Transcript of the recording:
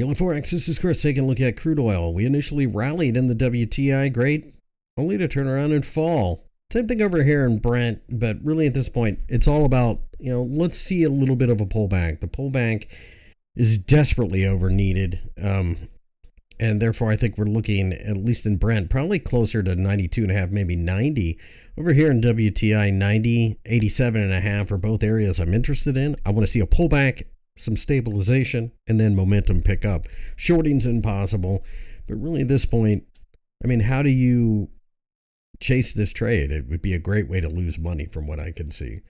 Forex, this is Chris taking a look at crude oil. We initially rallied in the WTI, great, only to turn around and fall. Same thing over here in Brent, but really at this point, it's all about, you know, let's see a little bit of a pullback. The pullback is desperately over needed. Um, and therefore, I think we're looking, at least in Brent, probably closer to 92 and a half, maybe 90. Over here in WTI, 90, 87 and a half are both areas I'm interested in. I want to see a pullback, some stabilization, and then momentum pick up. Shorting's impossible, but really at this point, I mean, how do you chase this trade? It would be a great way to lose money from what I can see.